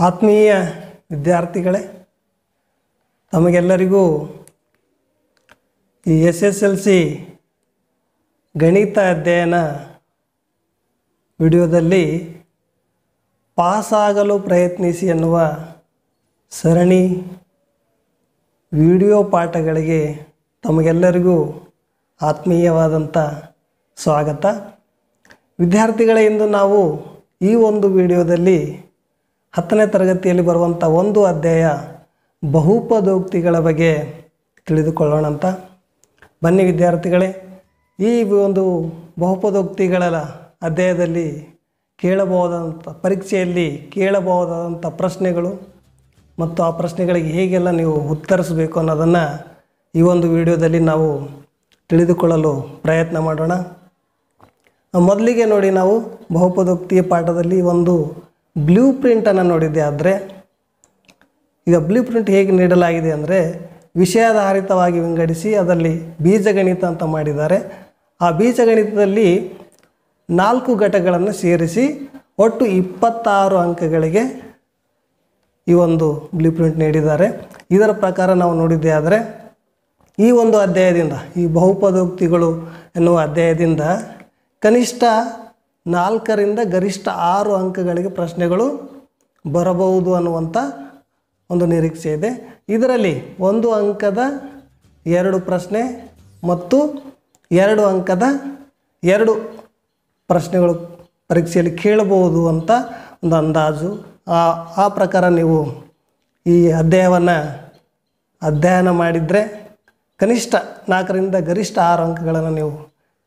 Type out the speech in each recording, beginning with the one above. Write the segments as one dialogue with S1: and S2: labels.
S1: ಆತ್ಮೀಯ ವಿದ್ಯಾರ್ಥಿಗಳೇ, ತಮಗೆಲ್ಲರಿಗೂ ಈ ಎಸ್ ಎಸ್ ಎಲ್ ಸಿ ಗಣಿತ ಅಧ್ಯಯನ ವಿಡಿಯೋದಲ್ಲಿ ಪಾಸಾಗಲು ಪ್ರಯತ್ನಿಸಿ ಎನ್ನುವ ಸರಣಿ ವಿಡಿಯೋ ಪಾಠಗಳಿಗೆ ತಮಗೆಲ್ಲರಿಗೂ ಆತ್ಮೀಯವಾದಂಥ ಸ್ವಾಗತ. ವಿದ್ಯಾರ್ಥಿಗಳೇ, ಇಂದು ನಾವು ಈ ಒಂದು ವಿಡಿಯೋದಲ್ಲಿ ಹತ್ತನೇ ತರಗತಿಯಲ್ಲಿ ಬರುವಂಥ ಒಂದು ಅಧ್ಯಾಯ ಬಹುಪದೋಕ್ತಿಗಳ ಬಗ್ಗೆ ತಿಳಿದುಕೊಳ್ಳೋಣ ಅಂತ. ಬನ್ನಿ ವಿದ್ಯಾರ್ಥಿಗಳೇ, ಈ ಒಂದು ಬಹುಪದೋಕ್ತಿಗಳ ಅಧ್ಯಾಯದಲ್ಲಿ ಕೇಳಬಹುದಾದಂಥ, ಪರೀಕ್ಷೆಯಲ್ಲಿ ಕೇಳಬಹುದಾದಂಥ ಪ್ರಶ್ನೆಗಳು ಮತ್ತು ಆ ಪ್ರಶ್ನೆಗಳಿಗೆ ಹೇಗೆಲ್ಲ ನೀವು ಉತ್ತರಿಸಬೇಕು ಅನ್ನೋದನ್ನು ಈ ಒಂದು ವಿಡಿಯೋದಲ್ಲಿ ನಾವು ತಿಳಿದುಕೊಳ್ಳಲು ಪ್ರಯತ್ನ ಮಾಡೋಣ. ಮೊದಲಿಗೆ ನೋಡಿ ನಾವು ಬಹುಪದೋಕ್ತಿಯ ಪಾಠದಲ್ಲಿ ಒಂದು ಬ್ಲೂ ಪ್ರಿಂಟನ್ನು ನೋಡಿದ್ದೆ ಆದರೆ ಈಗ ಬ್ಲೂ ಪ್ರಿಂಟ್ ಹೇಗೆ ನೀಡಲಾಗಿದೆ ಅಂದರೆ ವಿಷಯಾಧಾರಿತವಾಗಿ ವಿಂಗಡಿಸಿ ಅದರಲ್ಲಿ ಬೀಜಗಣಿತ ಅಂತ ಮಾಡಿದ್ದಾರೆ. ಆ ಬೀಜಗಣಿತದಲ್ಲಿ ನಾಲ್ಕು ಘಟಕಗಳನ್ನು ಸೇರಿಸಿ ಒಟ್ಟು ಇಪ್ಪತ್ತಾರು ಅಂಕಗಳಿಗೆ ಈ ಒಂದು ಬ್ಲೂ ಪ್ರಿಂಟ್ ನೀಡಿದ್ದಾರೆ. ಇದರ ಪ್ರಕಾರ ನಾವು ನೋಡಿದ್ದೇ ಆದರೆ ಈ ಒಂದು ಅಧ್ಯಾಯದಿಂದ ಈ ಬಹುಪದೋಕ್ತಿಗಳು ಎನ್ನುವ ಅಧ್ಯಾಯದಿಂದ ಕನಿಷ್ಠ ನಾಲ್ಕರಿಂದ ಗರಿಷ್ಠ ಆರು ಅಂಕಗಳಿಗೆ ಪ್ರಶ್ನೆಗಳು ಬರಬಹುದು ಅನ್ನುವಂಥ ಒಂದು ನಿರೀಕ್ಷೆ ಇದೆ. ಇದರಲ್ಲಿ ಒಂದು ಅಂಕದ ಎರಡು ಪ್ರಶ್ನೆ ಮತ್ತು ಎರಡು ಅಂಕದ ಎರಡು ಪ್ರಶ್ನೆಗಳು ಪರೀಕ್ಷೆಯಲ್ಲಿ ಕೇಳಬಹುದು ಅಂತ ಒಂದು ಅಂದಾಜು. ಆ ಆ ಪ್ರಕಾರ ನೀವು ಈ ಅಧ್ಯಾಯವನ್ನು ಅಧ್ಯಯನ ಮಾಡಿದರೆ ಕನಿಷ್ಠ ನಾಲ್ಕರಿಂದ ಗರಿಷ್ಠ ಆರು ಅಂಕಗಳನ್ನು ನೀವು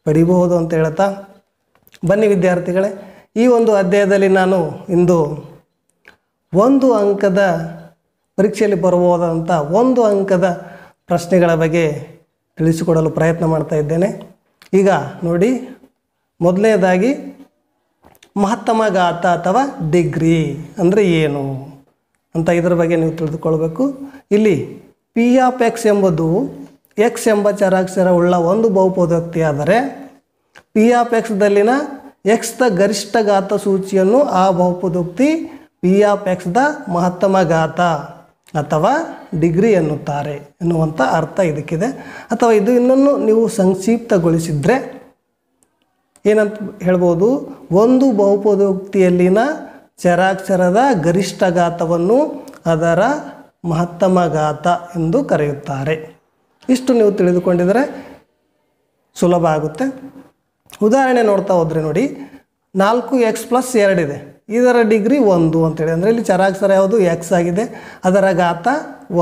S1: ಪಡಿಬಹುದು ಅಂತ ಹೇಳ್ತಾ ಬನ್ನಿ ವಿದ್ಯಾರ್ಥಿಗಳೇ, ಈ ಒಂದು ಅಧ್ಯಾಯದಲ್ಲಿ ನಾನು ಇಂದು ಒಂದು ಅಂಕದ ಪರೀಕ್ಷೆಯಲ್ಲಿ ಬರಬಹುದಾದಂಥ ಒಂದು ಅಂಕದ ಪ್ರಶ್ನೆಗಳ ಬಗ್ಗೆ ತಿಳಿಸಿಕೊಡಲು ಪ್ರಯತ್ನ ಮಾಡ್ತಾ ಇದ್ದೇನೆ. ಈಗ ನೋಡಿ, ಮೊದಲನೇದಾಗಿ, ಮಹತ್ತಮ ಗಾತ ಅಥವಾ ಡಿಗ್ರಿ ಅಂದರೆ ಏನು ಅಂತ ಇದರ ಬಗ್ಗೆ ನೀವು ತಿಳಿದುಕೊಳ್ಬೇಕು. ಇಲ್ಲಿ ಪಿ ಆಫ್ ಎಕ್ಸ್ ಎಂಬುದು ಎಕ್ಸ್ ಎಂಬ ಚರಾಕ್ಷರ ಉಳ್ಳ ಒಂದು ಬಹುಪದೋಕ್ತಿ ಆದರೆ ಪಿ ಆಫ್ ಎಕ್ಸ್ದಲ್ಲಿನ ಎಕ್ಸ್ದ ಗರಿಷ್ಠ ಘಾತ ಸೂಚಿಯನ್ನು ಆ ಬಹುಪದೋಕ್ತಿ ಪಿ ಆಫ್ ಎಕ್ಸ್ದ ಮಹತ್ತಮ ಘಾತ ಅಥವಾ ಡಿಗ್ರಿ ಎನ್ನುತ್ತಾರೆ ಎನ್ನುವಂಥ ಅರ್ಥ ಇದಕ್ಕಿದೆ. ಅಥವಾ ಇದು ಇನ್ನನ್ನು ನೀವು ಸಂಕ್ಷಿಪ್ತಗೊಳಿಸಿದರೆ ಏನಂತ ಹೇಳ್ಬೋದು, ಒಂದು ಬಹುಪದೋಕ್ತಿಯಲ್ಲಿನ ಚರಾಕ್ಷರದ ಗರಿಷ್ಠ ಘಾತವನ್ನು ಅದರ ಮಹತ್ತಮ ಘಾತ ಎಂದು ಕರೆಯುತ್ತಾರೆ. ಇಷ್ಟು ನೀವು ತಿಳಿದುಕೊಂಡಿದರೆ ಸುಲಭ ಆಗುತ್ತೆ. ಉದಾಹರಣೆ ನೋಡ್ತಾ ಹೋದ್ರೆ ನೋಡಿ, ನಾಲ್ಕು ಎಕ್ಸ್ ಪ್ಲಸ್ ಎರಡಿದೆ ಇದರ ಡಿಗ್ರಿ ಒಂದು ಅಂತೇಳಿ ಅಂದರೆ ಇಲ್ಲಿ ಚರಾಕ್ಷರ ಯಾವುದು? ಎಕ್ಸ್ ಆಗಿದೆ. ಅದರ ಘಾತ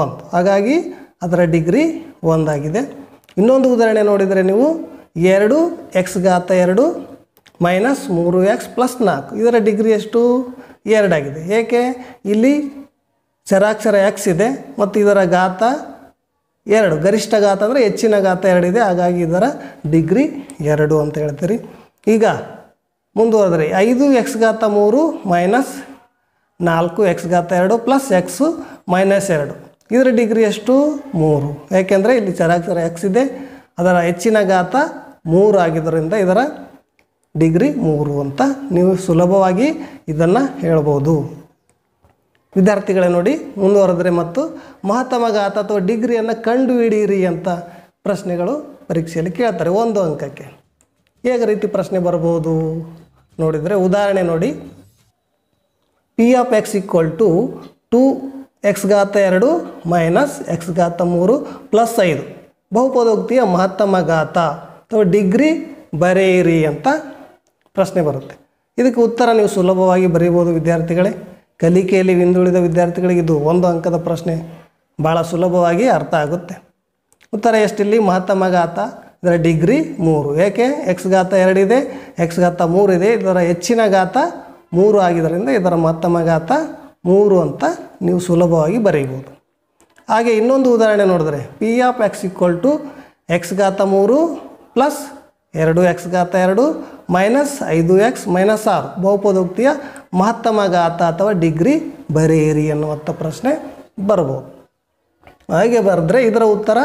S1: ಒಂದು. ಹಾಗಾಗಿ ಅದರ ಡಿಗ್ರಿ ಒಂದಾಗಿದೆ ಇನ್ನೊಂದು ಉದಾಹರಣೆ ನೋಡಿದರೆ ನೀವು ಎರಡು ಎಕ್ಸ್ ಘಾತ ಎರಡು ಮೈನಸ್ ಮೂರು ಎಕ್ಸ್ ಪ್ಲಸ್ ನಾಲ್ಕು. ಇದರ ಡಿಗ್ರಿ ಎಷ್ಟು? ಎರಡಾಗಿದೆ ಏಕೆ? ಇಲ್ಲಿ ಚರಾಕ್ಷರ ಎಕ್ಸ್ ಇದೆ, ಮತ್ತು ಇದರ ಘಾತ ಎರಡು. ಗರಿಷ್ಠ ಘಾತ ಅಂದರೆ ಹೆಚ್ಚಿನ ಘಾತ ಎರಡಿದೆ. ಹಾಗಾಗಿ ಇದರ ಡಿಗ್ರಿ ಎರಡು ಅಂತ ಹೇಳ್ತೀರಿ. ಈಗ ಮುಂದುವರೆದ್ರಿ. ಐದು ಎಕ್ಸ್ ಘಾತ ಮೂರು ಮೈನಸ್ ನಾಲ್ಕು ಎಕ್ಸ್ ಘಾತ ಎರಡು ಪ್ಲಸ್ ಎಕ್ಸು ಮೈನಸ್ ಎರಡು. ಇದರ ಡಿಗ್ರಿ ಎಷ್ಟು? ಮೂರು. ಯಾಕೆಂದರೆ ಇಲ್ಲಿ ಚರಾಕ್ಷರ ಎಕ್ಸ್ ಇದೆ. ಅದರ ಹೆಚ್ಚಿನ ಘಾತ ಮೂರು ಆಗಿದ್ದರಿಂದ ಇದರ ಡಿಗ್ರಿ ಮೂರು ಅಂತ ನೀವು ಸುಲಭವಾಗಿ ಇದನ್ನು ಹೇಳ್ಬೋದು. ವಿದ್ಯಾರ್ಥಿಗಳೇ ನೋಡಿ ಮುಂದುವರೆದ್ರೆ ಮತ್ತು ಮಹತ್ತಮ ಘಾತ ಅಥವಾ ಡಿಗ್ರಿಯನ್ನು ಕಂಡುಹಿಡಿಯಿರಿ ಅಂತ ಪ್ರಶ್ನೆಗಳು ಪರೀಕ್ಷೆಯಲ್ಲಿ ಕೇಳ್ತಾರೆ. ಒಂದು ಅಂಕಕ್ಕೆ ಹೇಗೆ ರೀತಿ ಪ್ರಶ್ನೆ ಬರ್ಬೋದು ನೋಡಿದರೆ ಉದಾಹರಣೆ ನೋಡಿ. P of x equal to two x ಘಾತ ಎರಡು ಮೈನಸ್ ಎಕ್ಸ್ ಘಾತ ಮೂರು ಪ್ಲಸ್ ಐದು. ಬಹುಪದೋಕ್ತಿಯ ಮಹತ್ತಮ ಘಾತ ಅಥವಾ ಡಿಗ್ರಿ ಬರೆಯಿರಿ ಅಂತ ಪ್ರಶ್ನೆ ಬರುತ್ತೆ. ಇದಕ್ಕೆ ಉತ್ತರ ನೀವು ಸುಲಭವಾಗಿ ಬರೀಬೋದು ವಿದ್ಯಾರ್ಥಿಗಳೇ. ಕಲಿಕೆಯಲ್ಲಿ ಹಿಂದುಳಿದ ವಿದ್ಯಾರ್ಥಿಗಳಿಗೆ ಇದು ಒಂದು ಅಂಕದ ಪ್ರಶ್ನೆ ಭಾಳ ಸುಲಭವಾಗಿ ಅರ್ಥ ಆಗುತ್ತೆ. ಉತ್ತರ ಎಷ್ಟಿಲ್ಲಿ? ಮಹತ್ತಮ ಘಾತ ಇದರ ಡಿಗ್ರಿ ಮೂರು. ಏಕೆ? ಎಕ್ಸ್ ಘಾತ ಎರಡಿದೆ, ಎಕ್ಸ್ ಘಾತ ಮೂರು ಇದೆ ಇದರ ಹೆಚ್ಚಿನ ಘಾತ ಮೂರು ಆಗಿದ್ದರಿಂದ ಇದರ ಮಹತ್ತಮ ಘಾತ ಮೂರು ಅಂತ ನೀವು ಸುಲಭವಾಗಿ ಬರೀಬೋದು ಹಾಗೆ ಇನ್ನೊಂದು ಉದಾಹರಣೆ ನೋಡಿದ್ರೆ P of x equal to x ಘಾತ ಮೂರು ಪ್ಲಸ್ ಎರಡು ಎಕ್ಸ್ ಘಾತ ಎರಡು ಮೈನಸ್ ಐದು ಎಕ್ಸ್ ಮೈನಸ್ ಆರು. ಬಹುಪದೋಕ್ತಿಯ ಮಹತ್ತಮ ಘಾತ ಅಥವಾ ಡಿಗ್ರಿ ಬರೆಯಿರಿ ಎನ್ನುವಂಥ ಪ್ರಶ್ನೆ ಬರ್ಬೋದು. ಹಾಗೆ ಬರೆದ್ರೆ ಇದರ ಉತ್ತರ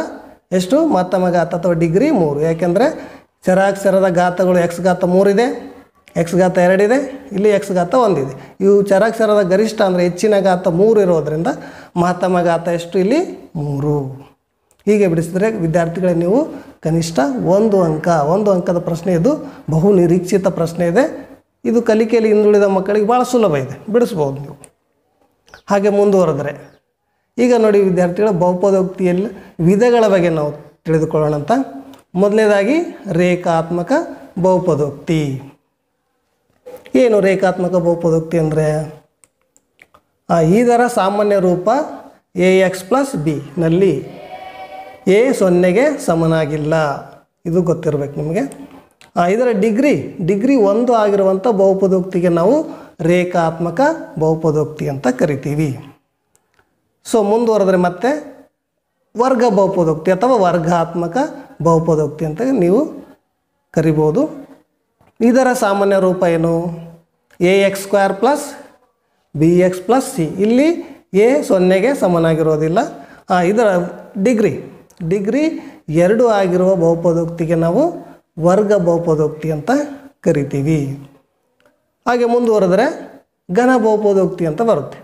S1: ಎಷ್ಟು? ಮಹತ್ತಮ ಘಾತ ಅಥವಾ ಡಿಗ್ರಿ ಮೂರು. ಯಾಕೆಂದರೆ ಚರಾಕ್ಷರದ ಘಾತಗಳು ಎಕ್ಸ್ ಘಾತ ಮೂರಿದೆ, ಎಕ್ಸ್ ಘಾತ ಎರಡಿದೆ, ಇಲ್ಲಿ ಎಕ್ಸ್ ಘಾತ ಒಂದಿದೆ. ಇವು ಚರಾಕ್ಷರದ ಗರಿಷ್ಠ ಅಂದರೆ ಹೆಚ್ಚಿನ ಘಾತ ಮೂರು ಇರೋದರಿಂದ ಮಹತ್ತಮ ಘಾತ ಎಷ್ಟು? ಇಲ್ಲಿ ಮೂರು. ಹೀಗೆ ಬಿಡಿಸಿದರೆ ವಿದ್ಯಾರ್ಥಿಗಳೇ ನೀವು ಕನಿಷ್ಠ ಒಂದು ಅಂಕ, ಒಂದು ಅಂಕದ ಪ್ರಶ್ನೆ ಇದು ಬಹು ನಿರೀಕ್ಷಿತ ಪ್ರಶ್ನೆ ಇದೆ. ಇದು ಕಲಿಕೆಯಲ್ಲಿ ಹಿಂದುಳಿದ ಮಕ್ಕಳಿಗೆ ಭಾಳ ಸುಲಭ ಇದೆ. ಬಿಡಿಸ್ಬೋದು ನೀವು. ಹಾಗೆ ಮುಂದುವರೆದರೆ, ಈಗ ನೋಡಿ ವಿದ್ಯಾರ್ಥಿಗಳ ಬಹುಪದೋಕ್ತಿಯಲ್ಲಿ ವಿಧಗಳ ಬಗ್ಗೆ ನಾವು ತಿಳಿದುಕೊಳ್ಳೋಣ ಅಂತ. ಮೊದಲನೇದಾಗಿ, ರೇಖಾತ್ಮಕ ಬಹುಪದೋಕ್ತಿ. ಏನು ರೇಖಾತ್ಮಕ ಬಹುಪದೋಕ್ತಿ ಅಂದರೆ? ಇದರ ಸಾಮಾನ್ಯ ರೂಪ ಎ ಎಕ್ಸ್ ಪ್ಲಸ್ ಬಿ ನಲ್ಲಿ ಎ ಸೊನ್ನೆಗೆ ಸಮನಾಗಿಲ್ಲ. ಇದು ಗೊತ್ತಿರಬೇಕು ನಿಮಗೆ. ಇದರ ಡಿಗ್ರಿ ಡಿಗ್ರಿ ಒಂದು ಆಗಿರುವಂಥ ಬಹುಪದೋಕ್ತಿಗೆ ನಾವು ರೇಖಾತ್ಮಕ ಬಹುಪದೋಕ್ತಿ ಅಂತ ಕರಿತೀವಿ. ಸೊ ಮುಂದುವರೆದ್ರೆ ಮತ್ತೆ ವರ್ಗ ಬಹುಪದೋಕ್ತಿ ಅಥವಾ ವರ್ಗಾತ್ಮಕ ಬಹುಪದೋಕ್ತಿ ಅಂತ ನೀವು ಕರಿಬೋದು. ಇದರ ಸಾಮಾನ್ಯ ರೂಪ ಏನು? A x square plus b x plus c. ಇಲ್ಲಿ ಎ ಸೊನ್ನೆಗೆ ಸಮನಾಗಿರೋದಿಲ್ಲ. ಇದರ ಡಿಗ್ರಿ ಡಿಗ್ರಿ ಎರಡು ಆಗಿರುವ ಬಹುಪದೋಕ್ತಿಗೆ ನಾವು ವರ್ಗ ಬಹುಪದೋಕ್ತಿ ಅಂತ ಕರಿತೀವಿ. ಹಾಗೆ ಮುಂದುವರೆದ್ರೆ ಘನ ಬಹುಪದೋಕ್ತಿ ಅಂತ ಬರುತ್ತೆ.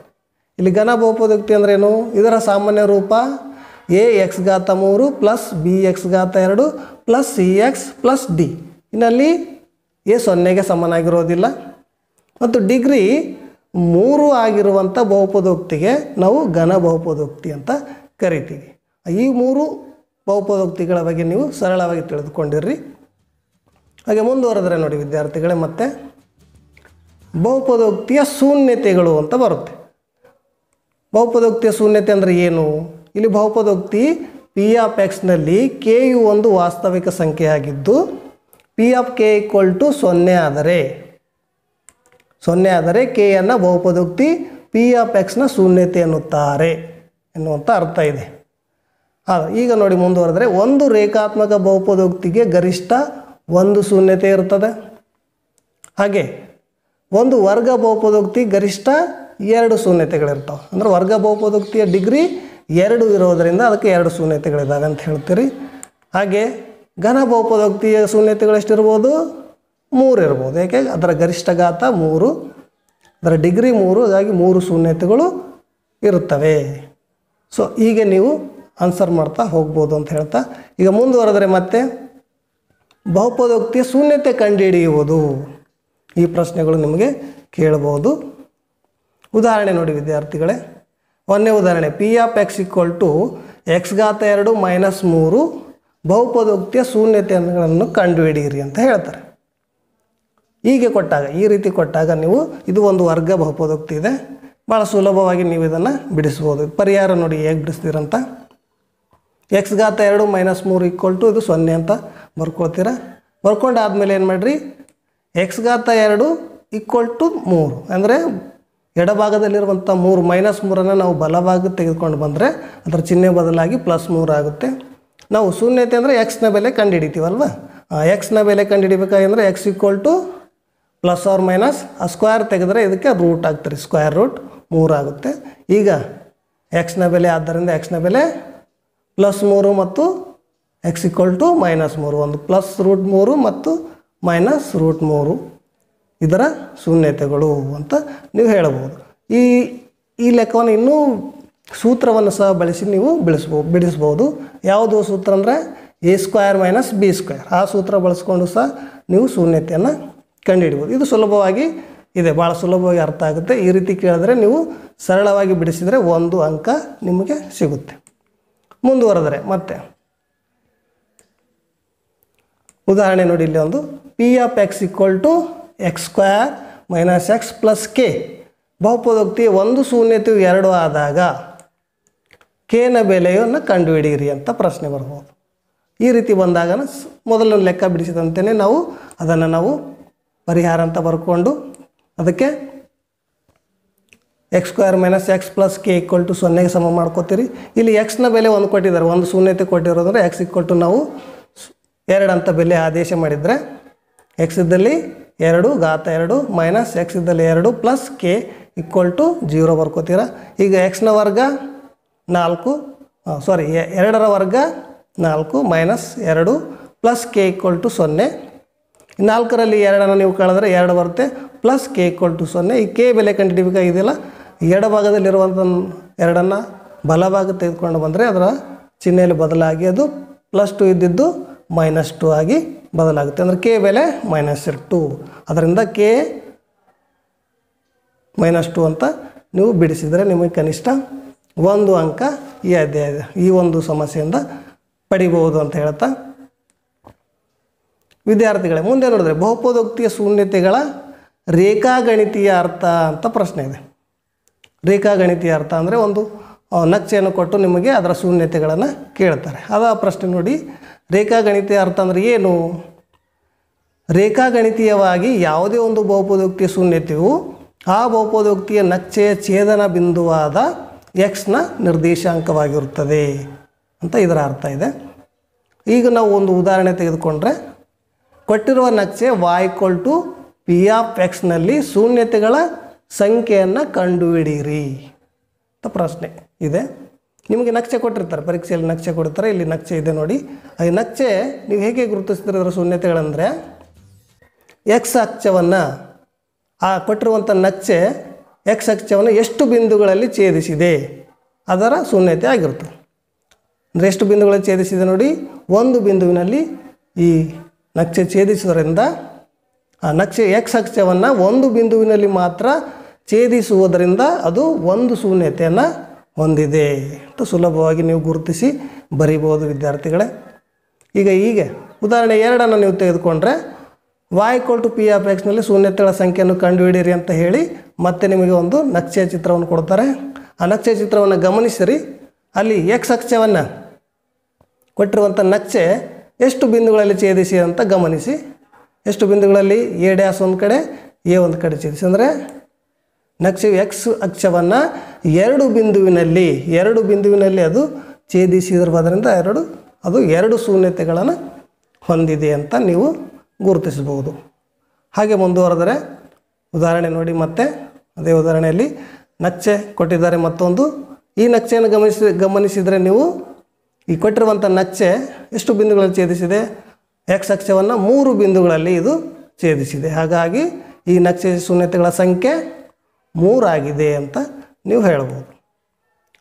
S1: ಇಲ್ಲಿ ಘನ ಬಹುಪದೋಕ್ತಿ ಅಂದ್ರೇನು ಇದರ ಸಾಮಾನ್ಯ ರೂಪ ಎ ಎಕ್ಸ್ ಘಾತ ಮೂರು ಪ್ಲಸ್ ಬಿ ಎಕ್ಸ್ ಘಾತ ಎರಡು plus c x plus d. ಇನ್ನಲ್ಲಿ a ಸೊನ್ನೆಗೆ ಸಮನಾಗಿರೋದಿಲ್ಲ. ಮತ್ತು ಡಿಗ್ರಿ ಮೂರು ಆಗಿರುವಂಥ ಬಹುಪದೋಕ್ತಿಗೆ ನಾವು ಘನ ಬಹುಪದೋಕ್ತಿ ಅಂತ ಕರಿತೀವಿ. ಈ ಮೂರು ಬಹುಪದೋಕ್ತಿಗಳ ಬಗ್ಗೆ ನೀವು ಸರಳವಾಗಿ ತಿಳಿದುಕೊಂಡಿರ್ರಿ. ಹಾಗೆ ಮುಂದುವರೆದ್ರೆ ನೋಡಿ ವಿದ್ಯಾರ್ಥಿಗಳೇ, ಮತ್ತೆ ಬಹುಪದೋಕ್ತಿಯ ಶೂನ್ಯತೆಗಳು ಅಂತ ಬರುತ್ತೆ. ಬಹುಪದೋಕ್ತಿಯ ಶೂನ್ಯತೆ ಅಂದರೆ ಏನು? ಇಲ್ಲಿ ಬಹುಪದೋಕ್ತಿ ಪಿ ಆಫ್ ಎಕ್ಸ್ನಲ್ಲಿ ಕೆ ಯು ಒಂದು ವಾಸ್ತವಿಕ ಸಂಖ್ಯೆಯಾಗಿದ್ದು P of k equal to ಸೊನ್ನೆ ಆದರೆ ಸೊನ್ನೆ ಆದರೆ ಕೆಯನ್ನು ಬಹುಪದೋಕ್ತಿ ಪಿ ಆಫ್ ಎಕ್ಸ್ನ ಶೂನ್ಯತೆ ಎನ್ನುತ್ತಾರೆ ಎನ್ನುವಂಥ ಅರ್ಥ ಇದೆ. ಈಗ ನೋಡಿ ಮುಂದುವರೆದ್ರೆ ಒಂದು ರೇಖಾತ್ಮಕ ಬಹುಪದೋಕ್ತಿಗೆ ಗರಿಷ್ಠ ಒಂದು ಶೂನ್ಯತೆ ಇರ್ತದೆ. ಹಾಗೆ ಒಂದು ವರ್ಗ ಬಹುಪದೋಕ್ತಿ ಗರಿಷ್ಠ ಎರಡು ಶೂನ್ಯತೆಗಳಿರ್ತಾವೆ. ಅಂದರೆ ವರ್ಗ ಬಹುಪದೋಕ್ತಿಯ ಡಿಗ್ರಿ ಎರಡು ಇರೋದರಿಂದ ಅದಕ್ಕೆ ಎರಡು ಶೂನ್ಯತೆಗಳಿದ್ದಾವೆ ಅಂತ ಹೇಳ್ತೀರಿ. ಹಾಗೆ ಘನ ಬಹುಪದೋಕ್ತಿಯ ಶೂನ್ಯತೆಗಳು ಎಷ್ಟಿರ್ಬೋದು ಮೂರು ಇರ್ಬೋದು. ಯಾಕೆ? ಅದರ ಗರಿಷ್ಠ ಘಾತ ಮೂರು. ಅದರ ಡಿಗ್ರಿ ಮೂರು, ಹಾಗಾಗಿ ಮೂರು ಶೂನ್ಯತೆಗಳು ಇರುತ್ತವೆ. ಸೊ ಹೀಗೆ ನೀವು ಆನ್ಸರ್ ಮಾಡ್ತಾ ಹೋಗ್ಬೋದು ಅಂತ ಹೇಳ್ತಾ, ಈಗ ಮುಂದುವರೆದ್ರೆ ಮತ್ತೆ ಬಹುಪದೋಕ್ತಿಯ ಶೂನ್ಯತೆ ಕಂಡುಹಿಡಿಯುವುದು. ಈ ಪ್ರಶ್ನೆಗಳು ನಿಮಗೆ ಕೇಳಬಹುದು. ಉದಾಹರಣೆ ನೋಡಿ ವಿದ್ಯಾರ್ಥಿಗಳೇ. ಒಂದನೇ ಉದಾಹರಣೆ P of x equal to x ಘಾತ ಎರಡು ಮೈನಸ್ ಮೂರು ಬಹುಪದೋಕ್ತಿಯ ಶೂನ್ಯತೆಗಳನ್ನು ಕಂಡುಹಿಡಿಯಿರಿ ಅಂತ ಹೇಳ್ತಾರೆ. ಹೀಗೆ ಕೊಟ್ಟಾಗ, ಈ ರೀತಿ ಕೊಟ್ಟಾಗ ನೀವು, ಇದು ಒಂದು ವರ್ಗ ಬಹುಪದೋಕ್ತಿ ಇದೆ. ಭಾಳ ಸುಲಭವಾಗಿ ನೀವು ಇದನ್ನು ಬಿಡಿಸ್ಬೋದು ಪರಿಹಾರ ನೋಡಿ ಹೇಗೆ ಬಿಡಿಸ್ತೀರಂತ. ಎಕ್ಸ್ ಘಾತ ಎರಡು ಮೈನಸ್ ಮೂರು ಈಕ್ವಲ್ ಟು ಇದು ಸೊನ್ನೆ ಅಂತ ಬರ್ಕೊಳ್ತೀರ. ಬರ್ಕೊಂಡಾದ್ಮೇಲೆ ಏನು ಮಾಡಿರಿ? ಎಕ್ಸ್ ಘಾತ ಎರಡು ಈಕ್ವಲ್ ಟು ಮೂರು. ಅಂದರೆ ಎಡಭಾಗದಲ್ಲಿರುವಂಥ ಮೂರು ಮೈನಸ್ ಮೂರನ್ನು ನಾವು ಬಲಭಾಗ ತೆಗೆದುಕೊಂಡು ಬಂದರೆ ಅದರ ಚಿಹ್ನೆ ಬದಲಾಗಿ ಪ್ಲಸ್ ಮೂರು ಆಗುತ್ತೆ. ನಾವು ಶೂನ್ಯತೆ ಅಂದರೆ ಎಕ್ಸ್ನ ಬೆಲೆ ಕಂಡುಹಿಡಿತೀವಲ್ವ? ಎಕ್ಸ್ನ ಬೆಲೆ ಕಂಡುಹಿಡಿಬೇಕಾದ್ರೆ x equal to plus r minus ಆ ಸ್ಕ್ವೇರ್ ತೆಗೆದ್ರೆ ಇದಕ್ಕೆ ರೂಟ್ ಆಗ್ತಾರೆ ಸ್ಕ್ವೇರ್ ರೂಟ್ ಮೂರು ಆಗುತ್ತೆ. ಈಗ ಎಕ್ಸ್ನ ಬೆಲೆ ಆದ್ದರಿಂದ ಎಕ್ಸ್ನ ಬೆಲೆ ಪ್ಲಸ್ ಮೂರು ಮತ್ತು ಎಕ್ಸ್ ಈಕ್ವಲ್ ಟು ಮೈನಸ್ ಮೂರು. ಒಂದು ಪ್ಲಸ್ ರೂಟ್ ಮೂರು ಮತ್ತು ಮೈನಸ್ ರೂಟ್ ಮೂರು. ಇದರ ಶೂನ್ಯತೆಗಳು ಅಂತ ನೀವು ಹೇಳಬಹುದು. ಈ ಈ ಲೆಕ್ಕವನ್ನು ಇನ್ನೂ ಸೂತ್ರವನ್ನು ಸಹ ಬಳಸಿ ನೀವು ಬಿಡಿಸ್ಬೋ ಬಿಡಿಸ್ಬೋದು. ಯಾವುದು ಸೂತ್ರ ಅಂದರೆ a square minus b square ಆ ಸೂತ್ರ ಬಳಸ್ಕೊಂಡು ಸಹ ನೀವು ಶೂನ್ಯತೆಯನ್ನು ಕಂಡುಹಿಡ್ಬೋದು. ಇದು ಸುಲಭವಾಗಿ ಇದೆ. ಭಾಳ ಸುಲಭವಾಗಿ ಅರ್ಥ ಆಗುತ್ತೆ. ಈ ರೀತಿ ಕೇಳಿದ್ರೆ ನೀವು ಸರಳವಾಗಿ ಬಿಡಿಸಿದರೆ ಒಂದು ಅಂಕ ನಿಮಗೆ ಸಿಗುತ್ತೆ. ಮುಂದುವರೆದರೆ ಮತ್ತೆ. ಉದಾಹರಣೆ ನೋಡಿ ಇಲ್ಲಿ ಒಂದು. P of x equal to x square minus x plus k ಬಹುಪದೋಕ್ತಿ ಒಂದು ಶೂನ್ಯತೆಯು ಎರಡು ಆದಾಗ ಕೆನ ಬೆಲೆಯನ್ನು ಕಂಡುಹಿಡಿಯಿರಿ ಅಂತ ಪ್ರಶ್ನೆ ಬರ್ಬೋದು ಈ ರೀತಿ ಬಂದಾಗ ಸ್- ಮೊದಲು ಲೆಕ್ಕ ಬಿಡಿಸಿದಂತೆಯೇ ನಾವು ಅದನ್ನು ನಾವು ಪರಿಹಾರ ಅಂತ ಬರ್ಕೊಂಡು ಅದಕ್ಕೆ X square minus X plus K equal to ಸೊನ್ನೆಗೆ ಸಮ ಮಾಡ್ಕೋತೀರಿ. ಇಲ್ಲಿ ಎಕ್ಸ್ನ ಬೆಲೆ ಒಂದು ಕೊಟ್ಟಿದ್ದಾರೆ. ಒಂದು ಶೂನ್ಯತೆ ಕೊಟ್ಟಿರೋದ್ರೆ ಎಕ್ಸ್ ಈಕ್ವಲ್ ಟು ನಾವು ಎರಡು ಅಂತ ಬೆಲೆ ಆದೇಶ ಮಾಡಿದರೆ ಎಕ್ಸ್ ಇದ್ದಲ್ಲಿ ಎರಡು ಘಾತ ಎರಡು ಮೈನಸ್ ಎಕ್ಸ್ ಇದ್ದಲ್ಲಿ ಎರಡು plus k equal to zero ಬರ್ಕೋತೀರ. ಈಗ ಎಕ್ಸ್ನ ವರ್ಗ ನಾಲ್ಕು ಸಾರಿ ಎರಡರ ವರ್ಗ ನಾಲ್ಕು ಮೈನಸ್ ಎರಡು ಪ್ಲಸ್ ಕೆ ಈಕ್ವಲ್ ಟು ಸೊನ್ನೆ. ನಾಲ್ಕರಲ್ಲಿ ಎರಡನ್ನು ನೀವು ಕಳೆದ್ರೆ ಎರಡು ಬರುತ್ತೆ. ಪ್ಲಸ್ ಕೆ ಈಕ್ವಲ್ ಟು ಸೊನ್ನೆ. ಈ ಕೆ ಬೆಲೆ ಕಂಡುಹಿಡಿಬೇಕಾಗಿದೆಯಲ್ಲ ಎಡಭಾಗದಲ್ಲಿರುವಂಥ ಎರಡನ್ನು ಬಲಭಾಗ ತೆಗೆದುಕೊಂಡು ಬಂದರೆ ಅದರ ಚಿಹ್ನೆಯಲ್ಲಿ ಬದಲಾಗಿ ಅದು ಪ್ಲಸ್ ಟು ಇದ್ದಿದ್ದು ಮೈನಸ್ ಟು ಆಗಿ ಬದಲಾಗುತ್ತೆ. ಅಂದರೆ ಕೆ ಬೆಲೆ ಮೈನಸ್ ಟು ಅದರಿಂದ ಕೆ ಮೈನಸ್ ಟು ಅಂತ ನೀವು ಬಿಡಿಸಿದರೆ ನಿಮಗೆ ಕನಿಷ್ಠ ಒಂದು ಅಂಕ ಈ ಅಧ್ಯಾಯ, ಈ ಒಂದು ಸಮಸ್ಯೆಯಿಂದ ಪಡಿಬಹುದು ಅಂತ ಹೇಳ್ತಾ. ವಿದ್ಯಾರ್ಥಿಗಳೇ, ಮುಂದೆ ನೋಡಿದ್ರೆ ಬಹುಪದೋಕ್ತಿಯ ಶೂನ್ಯತೆಗಳ ರೇಖಾಗಣಿತೀಯ ಅರ್ಥ ಅಂತ ಪ್ರಶ್ನೆ ಇದೆ. ರೇಖಾಗಣಿತೀಯ ಅರ್ಥ ಅಂದರೆ ಒಂದು ನಕ್ಷೆಯನ್ನು ಕೊಟ್ಟು ನಿಮಗೆ ಅದರ ಶೂನ್ಯತೆಗಳನ್ನು ಕೇಳ್ತಾರೆ. ಅದು ಆ ಪ್ರಶ್ನೆ ನೋಡಿ, ರೇಖಾಗಣಿತೀಯ ಅರ್ಥ ಅಂದರೆ ಏನು? ರೇಖಾಗಣಿತೀಯವಾಗಿ ಯಾವುದೇ ಒಂದು ಬಹುಪದೋಕ್ತಿಯ ಶೂನ್ಯತೆಯು ಆ ಬಹುಪದೋಕ್ತಿಯ ನಕ್ಷೆಯ ಛೇದನ ಬಿಂದುವಾದ ಎಕ್ಸ್ನ ನಿರ್ದೇಶಾಂಕವಾಗಿರುತ್ತದೆ ಅಂತ ಇದರ ಅರ್ಥ ಇದೆ. ಈಗ ನಾವು ಒಂದು ಉದಾಹರಣೆ ತೆಗೆದುಕೊಂಡ್ರೆ, ಕೊಟ್ಟಿರುವ ನಕ್ಷೆ Y equal to P of ಎಕ್ಸ್ನಲ್ಲಿ ಶೂನ್ಯತೆಗಳ ಸಂಖ್ಯೆಯನ್ನು ಕಂಡುಹಿಡಿಯಿರಿ. ಅಂತ ಪ್ರಶ್ನೆ ಇದೆ. ನಿಮಗೆ ನಕ್ಷೆ ಕೊಟ್ಟಿರ್ತಾರೆ, ಪರೀಕ್ಷೆಯಲ್ಲಿ ನಕ್ಷೆ ಕೊಡ್ತಾರೆ, ಇಲ್ಲಿ ನಕ್ಷೆ ಇದೆ ನೋಡಿ. ಈ ನಕ್ಷೆ ನೀವು ಹೇಗೆ ಗುರುತಿಸ್ತೀರ ಅದರ ಶೂನ್ಯತೆಗಳಂದರೆ ಎಕ್ಸ್ ಅಕ್ಷವನ್ನು, ಆ ಕೊಟ್ಟಿರುವಂಥ ನಕ್ಷೆ ಎಕ್ಸ್ ಅಕ್ಷವನ್ನು ಎಷ್ಟು ಬಿಂದುಗಳಲ್ಲಿ ಛೇದಿಸಿದೆ ಅದರ ಶೂನ್ಯತೆ ಆಗಿರ್ತದೆ ಅಂದರೆ ಎಷ್ಟು ಬಿಂದುಗಳಲ್ಲಿ ಛೇದಿಸಿದೆ ನೋಡಿ, ಒಂದು ಬಿಂದುವಿನಲ್ಲಿ ಈ ನಕ್ಷೆ ಛೇದಿಸೋದ್ರಿಂದ ಆ ನಕ್ಷೆ ಎಕ್ಸ್ ಅಕ್ಷವನ್ನು ಒಂದು ಬಿಂದುವಿನಲ್ಲಿ ಮಾತ್ರ ಛೇದಿಸುವುದರಿಂದ ಅದು ಒಂದು ಶೂನ್ಯತೆಯನ್ನು ಹೊಂದಿದೆ ಅಂತ ಸುಲಭವಾಗಿ ನೀವು ಗುರುತಿಸಿ ಬರಿಬೋದು ವಿದ್ಯಾರ್ಥಿಗಳೇ. ಈಗ ಹೀಗೆ, ಉದಾಹರಣೆ ಎರಡನ್ನು ನೀವು ತೆಗೆದುಕೊಂಡ್ರೆ ವಾಯ್ ಟು ಪಿ ಆಫ್ ಎಕ್ಸ್ನಲ್ಲಿ ಶೂನ್ಯತೆಗಳ ಸಂಖ್ಯೆಯನ್ನು ಕಂಡುಹಿಡಿಯಿರಿ ಅಂತ ಹೇಳಿ ಮತ್ತೆ ನಿಮಗೆ ಒಂದು ನಕ್ಷೆಯ ಚಿತ್ರವನ್ನು ಕೊಡ್ತಾರೆ. ಆ ನಕ್ಷೆಯ ಚಿತ್ರವನ್ನು ಗಮನಿಸಿರಿ. ಅಲ್ಲಿ ಎಕ್ಸ್ ಅಕ್ಷವನ್ನು ಕೊಟ್ಟಿರುವಂಥ ನಕ್ಷೆ ಎಷ್ಟು ಬಿಂದುಗಳಲ್ಲಿ ಛೇದಿಸಿ ಅಂತ ಗಮನಿಸಿ. ಎಷ್ಟು ಬಿಂದುಗಳಲ್ಲಿ ಎ ಡ್ಯಾಸ್ ಒಂದು ಕಡೆ ಎ ಒಂದು ಕಡೆ ಛೇದಿಸಿ. ಅಂದರೆ ನಕ್ಷೆ ಎಕ್ಸ್ ಅಕ್ಷವನ್ನು ಎರಡು ಬಿಂದುವಿನಲ್ಲಿ ಎರಡು ಬಿಂದುವಿನಲ್ಲಿ ಅದು ಛೇದಿಸಿರುವುದರಿಂದ ಎರಡು, ಅದು ಎರಡು ಶೂನ್ಯತೆಗಳನ್ನು ಹೊಂದಿದೆ ಅಂತ ನೀವು ಗುರುತಿಸಬಹುದು. ಹಾಗೆ ಮುಂದುವರೆದರೆ ಉದಾಹರಣೆ ನೋಡಿ ಮತ್ತೆ. ಅದೇ ಉದಾಹರಣೆಯಲ್ಲಿ ನಕ್ಷೆ ಕೊಟ್ಟಿದ್ದಾರೆ ಮತ್ತೊಂದು. ಈ ನಕ್ಷೆಯನ್ನು ಗಮನಿಸಿ, ಗಮನಿಸಿದರೆ ನೀವು ಈ ಕೊಟ್ಟಿರುವಂಥ ನಕ್ಷೆ ಎಷ್ಟು ಬಿಂದುಗಳಲ್ಲಿ ಛೇದಿಸಿದೆ? ಎಕ್ಸ್ ಅಕ್ಷವನ್ನು ಮೂರು ಬಿಂದುಗಳಲ್ಲಿ ಇದು ಛೇದಿಸಿದೆ. ಹಾಗಾಗಿ ಈ ನಕ್ಷೆ ಶೂನ್ಯತೆಗಳ ಸಂಖ್ಯೆ ಮೂರಾಗಿದೆ ಅಂತ ನೀವು ಹೇಳ್ಬೋದು.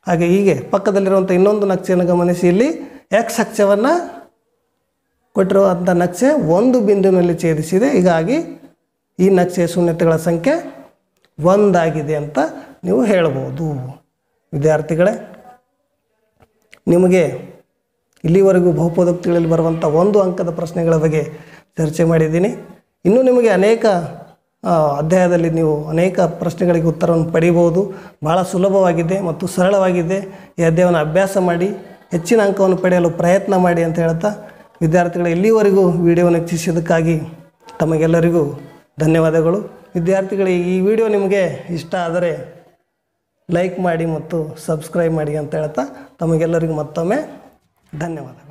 S1: ಹಾಗೆ ಹೀಗೆ ಪಕ್ಕದಲ್ಲಿರುವಂಥ ಇನ್ನೊಂದು ನಕ್ಷೆಯನ್ನು ಗಮನಿಸಿ. ಇಲ್ಲಿ ಎಕ್ಸ್ ಅಕ್ಷವನ್ನು ಕೊಟ್ಟಿರುವಂಥ ನಕ್ಷೆ ಒಂದು ಬಿಂದುವಿನಲ್ಲಿ ಛೇದಿಸಿದೆ. ಹೀಗಾಗಿ ಈ ನಕ್ಷೆಯ ಶೂನ್ಯತೆಗಳ ಸಂಖ್ಯೆ ಒಂದಾಗಿದೆ ಅಂತ ನೀವು ಹೇಳ್ಬೋದು. ವಿದ್ಯಾರ್ಥಿಗಳೇ, ನಿಮಗೆ ಇಲ್ಲಿವರೆಗೂ ಬಹುಪದೋಕ್ತಿಗಳಲ್ಲಿ ಬರುವಂಥ ಒಂದು ಅಂಕದ ಪ್ರಶ್ನೆಗಳ ಬಗ್ಗೆ ಚರ್ಚೆ ಮಾಡಿದ್ದೀನಿ. ಇನ್ನೂ ನಿಮಗೆ ಅನೇಕ ಅಧ್ಯಾಯದಲ್ಲಿ ನೀವು ಅನೇಕ ಪ್ರಶ್ನೆಗಳಿಗೆ ಉತ್ತರವನ್ನು ಪಡೆಯಬಹುದು. ಭಾಳ ಸುಲಭವಾಗಿದೆ ಮತ್ತು ಸರಳವಾಗಿದೆ. ಈ ಅಧ್ಯಾಯವನ್ನು ಅಭ್ಯಾಸ ಮಾಡಿ, ಹೆಚ್ಚಿನ ಅಂಕವನ್ನು ಪಡೆಯಲು ಪ್ರಯತ್ನ ಮಾಡಿ ಅಂತ ಹೇಳ್ತಾ ವಿದ್ಯಾರ್ಥಿಗಳು ಇಲ್ಲಿವರೆಗೂ ವಿಡಿಯೋವನ್ನು ಹೆಚ್ಚಿಸಿದ್ದಕ್ಕಾಗಿ ತಮಗೆಲ್ಲರಿಗೂ ಧನ್ಯವಾದಗಳು. ವಿದ್ಯಾರ್ಥಿಗಳಿಗೆ ಈ ವಿಡಿಯೋ ನಿಮಗೆ ಇಷ್ಟ ಆದರೆ ಲೈಕ್ ಮಾಡಿ ಮತ್ತು ಸಬ್ಸ್ಕ್ರೈಬ್ ಮಾಡಿ ಅಂತ ಹೇಳ್ತಾ ತಮಗೆಲ್ಲರಿಗೂ ಮತ್ತೊಮ್ಮೆ ಧನ್ಯವಾದಗಳು.